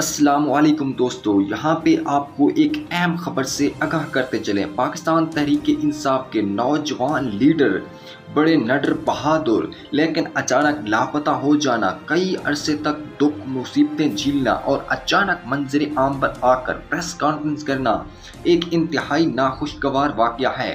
असलकुम दोस्तों, यहाँ पे आपको एक अहम खबर से आगाह करते चले। पाकिस्तान तहरीक इंसाफ के नौजवान लीडर, बड़े नडर बहादुर, लेकिन अचानक लापता हो जाना, कई अरसे तक दुख, मुसीबतें झीलना और अचानक मंजर आम पर आकर प्रेस कॉन्फ्रेंस करना, एक इंतहाई नाखुशगवार वाक़ है।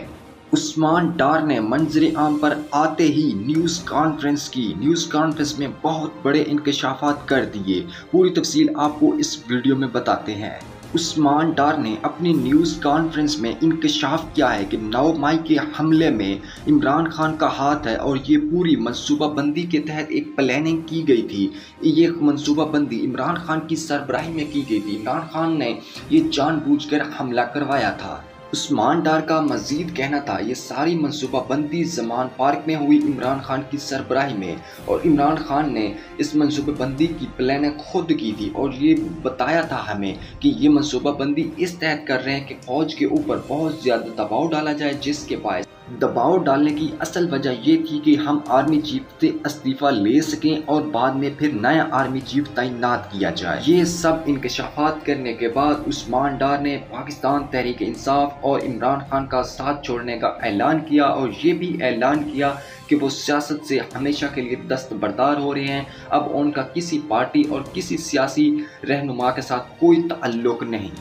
उस्मान डार ने मंजर आम पर आते ही न्यूज़ कॉन्फ्रेंस की। न्यूज़ कॉन्फ्रेंस में बहुत बड़े इंकशाफात कर दिए। पूरी तफसील आपको इस वीडियो में बताते हैं। उस्मान डार ने अपनी न्यूज़ कॉन्फ्रेंस में इंकशाफ किया है कि नौ मई के हमले में इमरान खान का हाथ है और ये पूरी मनसूबाबंदी के तहत एक प्लानिंग की गई थी। ये मनसूबाबंदी इमरान खान की सरबराही में की गई थी। इमरान खान ने ये जानबूझकर हमला करवाया था। उस्मान डार का मजीद कहना था, ये सारी मनसूबाबंदी जमान पार्क में हुई इमरान खान की सरबराही में। और इमरान खान ने इस मनसूबाबंदी की प्लान खुद की थी और ये बताया था हमें कि ये मनसूबाबंदी इस तहत कर रहे हैं कि फ़ौज के ऊपर बहुत ज़्यादा दबाव डाला जाए, जिसके बायस दबाव डालने की असल वजह ये थी कि हम आर्मी चीफ से इस्तीफ़ा ले सकें और बाद में फिर नया आर्मी चीफ तैनात किया जाए। ये सब इंकशाफात करने के बाद उस्मान डार ने पाकिस्तान तहरीक इंसाफ और इमरान खान का साथ छोड़ने का ऐलान किया और ये भी ऐलान किया कि वो सियासत से हमेशा के लिए दस्तबरदार हो रहे हैं। अब उनका किसी पार्टी और किसी सियासी रहनुमा के साथ कोई ताल्लुक नहीं।